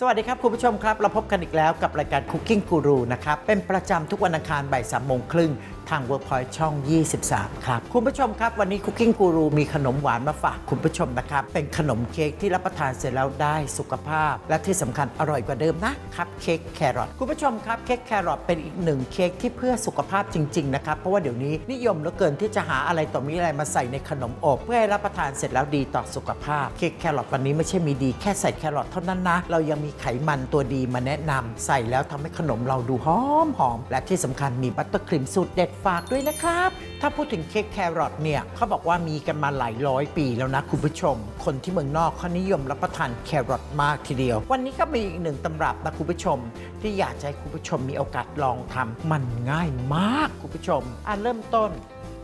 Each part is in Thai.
สวัสดีครับ คุณผู้ชมครับ เราพบกันอีกแล้วกับรายการ Cooking Guru นะครับ เป็นประจำทุกวันอังคารบ่ายสามโมงครึ่งทาง Workpoint ช่อง 23 ครับ คุณผู้ชมครับ วันนี้ Cooking Guru มีขนมหวานมาฝากคุณผู้ชมนะครับ เป็นขนมเค้กที่รับประทานเสร็จแล้วได้สุขภาพ และที่สำคัญอร่อยกว่าเดิมนะครับเค้กแครอทคุณผู้ชมครับเค้กแครอทเป็นอีกหนึ่งเค้กที่เพื่อสุขภาพจริง ๆ นะครับ เพราะว่าเดี๋ยวนี้นิยมเหลือเกินที่จะหาอะไรต่อมีอะไรมาใส่ในขนมอบเพื่อให้รับประทานเสร็จแล้วดีต่อสุขภาพเค้กแครอทวันนี้ไม่ใช่มีดีแค่ใส่แครอทเท่านั้นนะเรายังมีไขมันตัวดีมาแนะนำใส่แล้วทำให้ขนมเราดูหอมหอม และที่สำคัญมีบัตเตอร์ครีมสูตรเด็ดฝากด้วยนะครับ ถ้าพูดถึงเค้กแครอทเนี่ยเขาบอกว่ามีกันมาหลายร้อยปีแล้วนะคุณผู้ชม คนที่เมืองนอกเขานิยมรับประทานแครอทมากทีเดียว วันนี้ก็มีอีกหนึ่งตำรับนะคุณผู้ชม ที่อยากให้คุณผู้ชมมีโอกาสลองทำมันง่ายมากคุณผู้ชมอะเริ่มต้น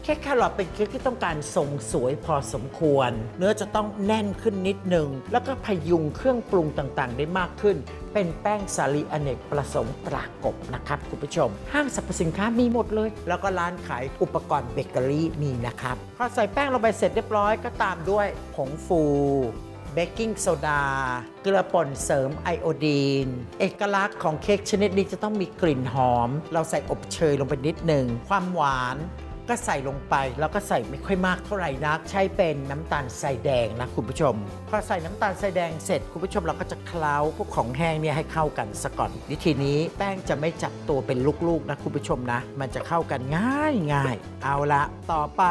เค้กแครอทเป็นเค้กที่ต้องการทรงสวยพอสมควร เนื้อจะต้องแน่นขึ้นนิดหนึ่งแล้วก็พยุงเครื่องปรุงต่างๆ ได้มากขึ้น เป็นแป้งสาลีอเนกประสงค์ตรากบนะครับคุณผู้ชม ห้างสรรพสินค้ามีหมดเลย แล้วก็ร้านขายอุปกรณ์เบเกอรี่มีนะครับพอใส่แป้งลงไปเสร็จเรียบร้อยก็ตามด้วยผงฟูเบกกิ้งโซดา เกลือป่นเสริมไอโอดีน เอกลักษณ์ของเค้กชนิดนี้จะต้องมีกลิ่นหอม เราใส่อบเชยลงไปนิดหนึ่ง ความหวาน ก็ใส่ลงไป แล้วก็ใส่ไม่ค่อยมากเท่าไหร่นัก ใช้เป็นน้ำตาลทรายแดงนะคุณผู้ชม พอใส่น้ำตาลทรายแดงเสร็จคุณผู้ชมเราก็จะเคล้าพวกของแห้งเนี่ยให้เข้ากันซะก่อนวิธีนี้แป้งจะไม่จับตัวเป็นลูกๆนะคุณผู้ชมนะ มันจะเข้ากันง่ายง่ายเอาละต่อไป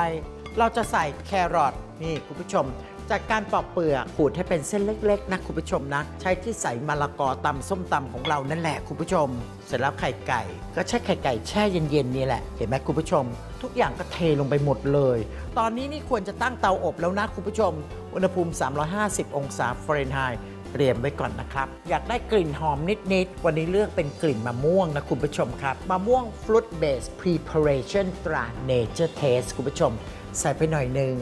เราจะใส่แครอทนี่คุณผู้ชม จากการปอกเปลือกขูดให้เป็นเส้นเล็กๆนะคุณผู้ชมนะ ใช้ที่ใส่มะละกอตำส้มตำของเรานั่นแหละคุณผู้ชม เสร็จแล้วไข่ไก่ ก็ใช้ไข่ไก่แช่เย็นๆนี่แหละเห็นไหมคุณผู้ชม ทุกอย่างก็เทลงไปหมดเลย ตอนนี้นี่ควรจะตั้งเตาอบแล้วนะคุณผู้ชม อุณหภูมิ 350 องศาฟาเรนไฮต์เตรียมไว้ก่อนนะครับ อยากได้กลิ่นหอมนิด ๆ วันนี้เลือกเป็นกลิ่นมะม่วงนะคุณผู้ชมครับ มะม่วง Fruit Based Preparation ตรา Nature Taste คุณผู้ชม ใส่ไปหน่อยหนึ่ง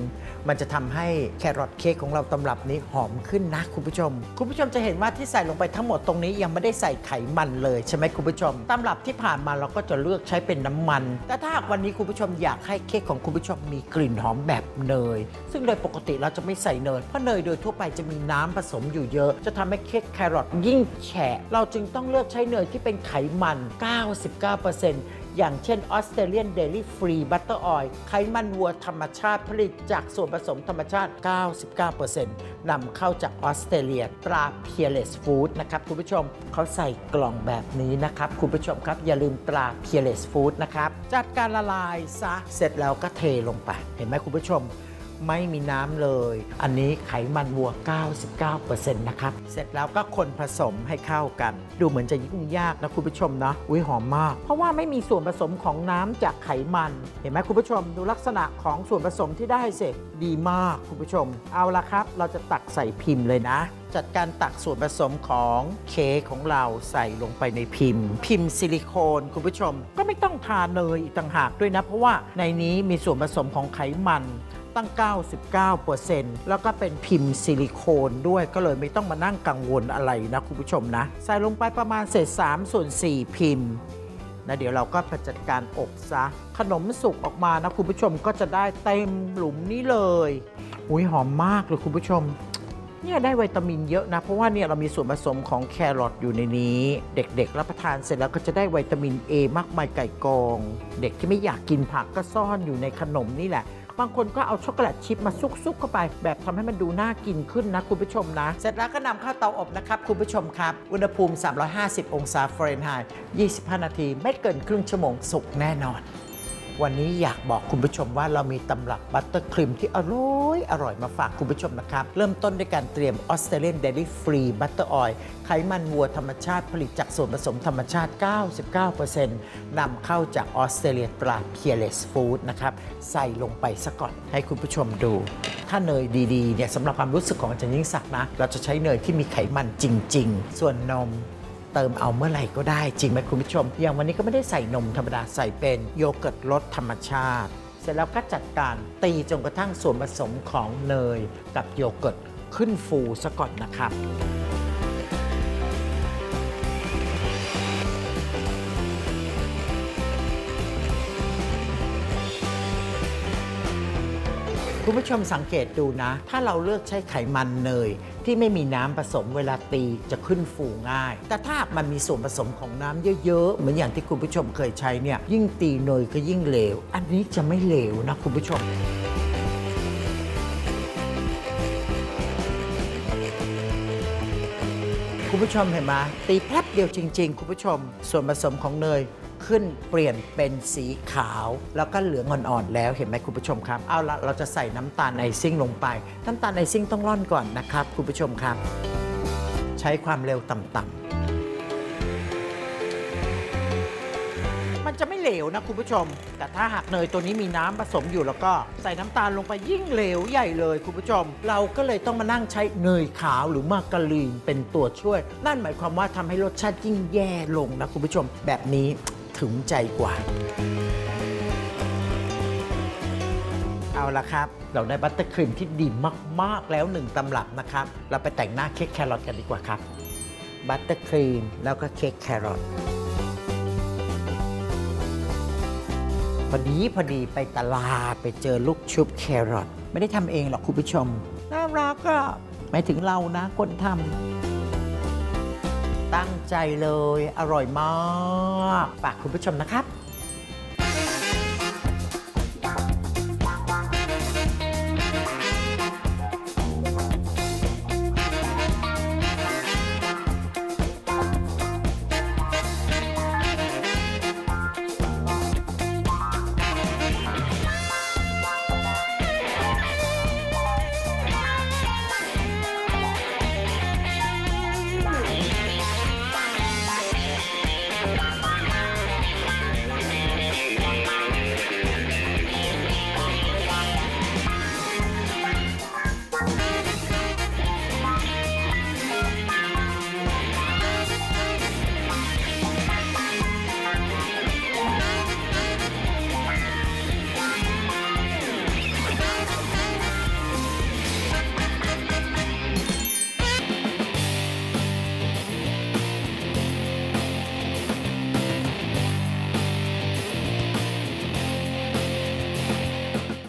มันจะทำให้แครอทเค้กของเราตำรับนี้หอมขึ้นนะคุณผู้ชม คุณผู้ชมจะเห็นว่าที่ใส่ลงไปทั้งหมดตรงนี้ยังไม่ได้ใส่ไขมันเลยใช่ไหมคุณผู้ชมตำรับที่ผ่านมาเราก็จะเลือกใช้เป็นน้ำมัน แต่ถ้าหากวันนี้คุณผู้ชมอยากให้เค้กของคุณผู้ชมมีกลิ่นหอมแบบเนย ซึ่งโดยปกติเราจะไม่ใส่เนยเพราะเนยโดยทั่วไปจะมีน้ำผสมอยู่เยอะ จะทำให้เค้กแครอทยิ่งแฉะเราจึงต้องเลือกใช้เนยที่เป็นไขมัน 99% อย่างเช่น Australian Dairy Free Butter Oil ไขมันวัวธรรมชาติผลิตจากส่วนผสมธรรมชาติ 99%นำเข้าจากออสเตรเลียตรา Peerless Food นะครับคุณผู้ชมเขาใส่กล่องแบบนี้นะครับคุณผู้ชมครับอย่าลืมตรา Peerless Food นะครับจัดการละลายซะเสร็จแล้วก็เทลงไป เห็นไหมคุณผู้ชม ไม่มีน้ำเลย อันนี้ไขมันวัว 99%นะครับ เสร็จแล้วก็คนผสมให้เข้ากัน ดูเหมือนจะยุ่งยากนะคุณผู้ชมนะอุ้ยหอมมาก เพราะว่าไม่มีส่วนผสมของน้ำจากไขมัน เห็นไหมคุณผู้ชมดูลักษณะของส่วนผสมที่ได้เสร็จดีมากคุณผู้ชม เอาละครับ เราจะตักใส่พิมพ์เลยนะจัดการตักส่วนผสมของเค้กของเราใส่ลงไปในพิมพ์ พิมพ์ซิลิโคนคุณผู้ชม ก็ไม่ต้องทาเนยอีกต่างหากด้วยนะ เพราะว่าในนี้มีส่วนผสมของไขมัน ตั้ง 99%แล้วก็เป็นพิมพ์ซิลิโคนด้วยก็เลยไม่ต้องมานั่งกังวลอะไรนะคุณผู้ชมนะ ใส่ลงไปประมาณเศษ3ส่วน4พิมพ์นะเดี๋ยวเราก็ไปจัดการอบซะ ขนมสุกออกมานะคุณผู้ชมก็จะได้เต็มหลุมนี้เลยอุ้ยหอมมากเลยคุณผู้ชมเนี่ยได้วิตามินเยอะนะ เพราะว่าเนี่ยเรามีส่วนผสมของแครอทอยู่ในนี้ เด็กๆ รับประทานเสร็จแล้วก็จะได้วิตามิน A มากมายก่ายกอง เด็กที่ไม่อยากกินผักก็ซ่อนอยู่ในขนมนี่แหละ บางคนก็เอา chocolate chip มาซุกๆเข้าไป แบบทำให้มันดูน่ากินขึ้นนะคุณผู้ชมนะ เสร็จแล้วก็นำเข้าเตาอบนะครับคุณผู้ชมครับ อุณหภูมิ 350 องศาฟาเรนไฮต์ 25 นาที ไม่เกินครึ่งชั่วโมงสุกแน่นอน วันนี้อยากบอกคุณผู้ชมว่าเรามีตำรับบัตเตอร์ครีมที่อร่อยอร่อยมาฝากคุณผู้ชมนะครับ เริ่มต้นด้วยการเตรียม Australian Dairy Free Butter Oilไขมันวัวธรรมชาติผลิตจากส่วนผสมธรรมชาติ 99%นำเข้าจากออสเตรเลียตรา Peerless Food นะครับ ใส่ลงไปซะก่อนให้คุณผู้ชมดู ถ้าเนยดีๆเนี่ยสำหรับความรู้สึกของอาจารย์ยิ่งศักดิ์นะ เราจะใช้เนยที่มีไขมันจริง ๆ ส่วนนม เติมเอาเมื่อไหร่ก็ได้จริงไหมคุณผู้ชม อย่างวันนี้ก็ไม่ได้ใส่นมธรรมดาใส่เป็นโยเกิร์ตรสธรรมชาติ เสร็จแล้วก็จัดการตีจนกระทั่งส่วนผสมของเนยกับโยเกิร์ตขึ้นฟูซะก่อนนะครับคุณผู้ชมสังเกตดูนะ ถ้าเราเลือกใช้ไขมันเนย ที่ไม่มีน้ำผสมเวลาตีจะขึ้นฟูง่าย แต่ถ้ามันมีส่วนผสมของน้ำเยอะๆ เหมือนอย่างที่คุณผู้ชมเคยใช้เนี่ยยิ่งตีเนยก็ยิ่งเหลว อันนี้จะไม่เหลวนะคุณผู้ชมคุณผู้ชมเห็นไหมตีแป๊บเดียวจริง ๆ คุณผู้ชม ส่วนผสมของเนย ขึ้นเปลี่ยนเป็นสีขาว แล้วก็เหลืองอ่อนๆแล้วเห็นไหมคุณผู้ชมครับ เอาละเราจะใส่น้ำตาลไอซิ่งลงไป น้ำตาลไอซิ่งต้องร่อนก่อนนะครับคุณผู้ชมครับ ใช้ความเร็วต่ำๆมันจะไม่เหลวนะคุณผู้ชม แต่ถ้าหากเนยตัวนี้มีน้ำผสมอยู่แล้วก็ใส่น้ำตาลลงไปยิ่งเหลวใหญ่เลยคุณผู้ชม เราก็เลยต้องมานั่งใช้เนยขาวหรือมาการีนเป็นตัวช่วย นั่นหมายความว่าทำให้รสชาติยิ่งแย่ลงนะคุณผู้ชม แบบนี้ ถึงใจกว่า เอาละครับ เราได้บัตเตอร์ครีมที่ดีมาก ๆ แล้วหนึ่งตำรับนะครับ เราไปแต่งหน้าเค้กแครอทกันดีกว่าครับ บัตเตอร์ครีมแล้วก็เค้กแครอทพอดีพอดีไปตลาดไปเจอลูกชุบแครอทไม่ได้ทำเองหรอกคุณผู้ชม น่ารักก็หมายถึงเรานะคนทำ ตั้งใจเลย อร่อยมาก ฝากคุณผู้ชมนะครับ